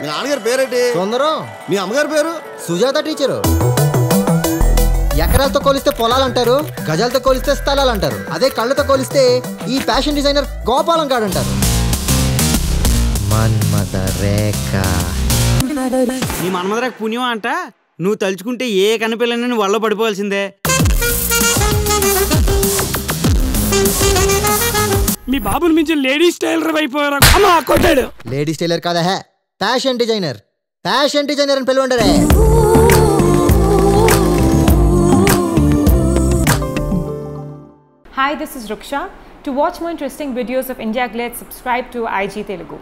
మీ నాన్నగారి పేరేంటి? సుందరం. మీ అమ్మగారి పేరు? సుజాత టీచరు. ఎకరాలతో కోలిస్తే పొలాలు అంటారు గజాలతో కోలిస్తే స్థలాలు అంటారు అదే కళ్ళతో కోలిస్తే ఈ ఫ్యాషన్ డిజైనర్ గోపాలం గాడు అంటారు మన్మద రేఖ నీ మన్మధరకు పుణ్యం అంట? నువ్వు తలుచుకుంటే ఏ కనిపిల్లని వల్ల పడిపోవాల్సిందే. మీ బాబుని మించి లేడీస్ టైలర్ అయిపోయారు? కొట్టాడు లేడీస్ టైలర్ కాదా హే? ఫ్యాషన్ డిజైనర్ ఫ్యాషన్ డిజైనర్ అని పిలవండరే Hi, this is Ruksha. To watch more interesting videos of India Glitz, subscribe to IG Telugu.